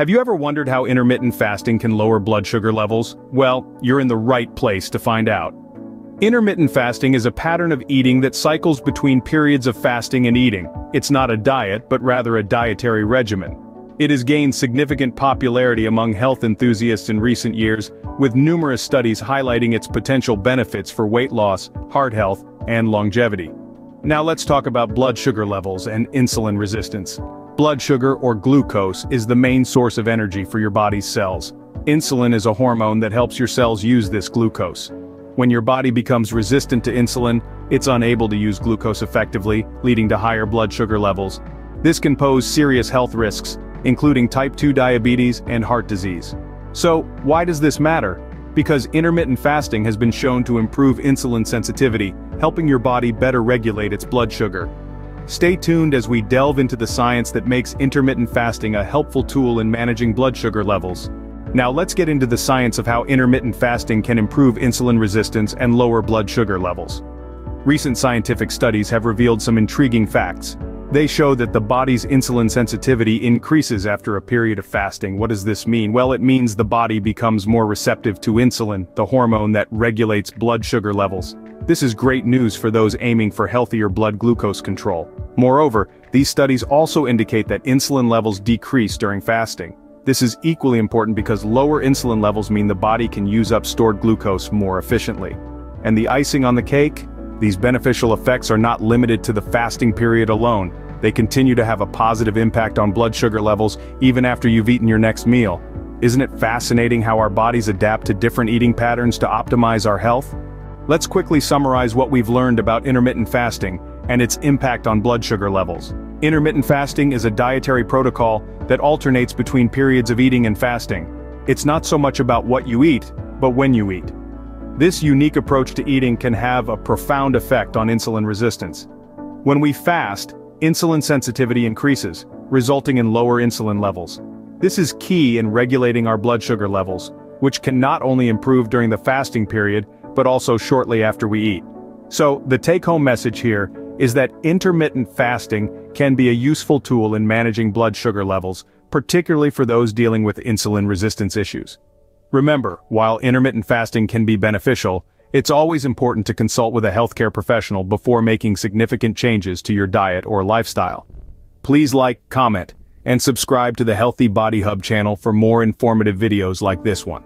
Have you ever wondered how intermittent fasting can lower blood sugar levels? Well, you're in the right place to find out. Intermittent fasting is a pattern of eating that cycles between periods of fasting and eating. It's not a diet, but rather a dietary regimen. It has gained significant popularity among health enthusiasts in recent years, with numerous studies highlighting its potential benefits for weight loss, heart health, and longevity. Now let's talk about blood sugar levels and insulin resistance. Blood sugar or glucose is the main source of energy for your body's cells. Insulin is a hormone that helps your cells use this glucose. When your body becomes resistant to insulin, it's unable to use glucose effectively, leading to higher blood sugar levels. This can pose serious health risks, including type 2 diabetes and heart disease. So, why does this matter? Because intermittent fasting has been shown to improve insulin sensitivity, helping your body better regulate its blood sugar. Stay tuned as we delve into the science that makes intermittent fasting a helpful tool in managing blood sugar levels. Now let's get into the science of how intermittent fasting can improve insulin resistance and lower blood sugar levels. Recent scientific studies have revealed some intriguing facts, they show that the body's insulin sensitivity increases after a period of fasting. What does this mean? Well, it means the body becomes more receptive to insulin, the hormone that regulates blood sugar levels. This is great news for those aiming for healthier blood glucose control. Moreover, these studies also indicate that insulin levels decrease during fasting. This is equally important because lower insulin levels mean the body can use up stored glucose more efficiently. And the icing on the cake? These beneficial effects are not limited to the fasting period alone. They continue to have a positive impact on blood sugar levels even after you've eaten your next meal. Isn't it fascinating how our bodies adapt to different eating patterns to optimize our health? Let's quickly summarize what we've learned about intermittent fasting and its impact on blood sugar levels. Intermittent fasting is a dietary protocol that alternates between periods of eating and fasting. It's not so much about what you eat, but when you eat. This unique approach to eating can have a profound effect on insulin resistance. When we fast, insulin sensitivity increases, resulting in lower insulin levels. This is key in regulating our blood sugar levels, which can not only improve during the fasting period, but also shortly after we eat. So, the take-home message here is that intermittent fasting can be a useful tool in managing blood sugar levels, particularly for those dealing with insulin resistance issues. Remember, while intermittent fasting can be beneficial, it's always important to consult with a healthcare professional before making significant changes to your diet or lifestyle. Please like, comment, and subscribe to the Healthy Body Hub channel for more informative videos like this one.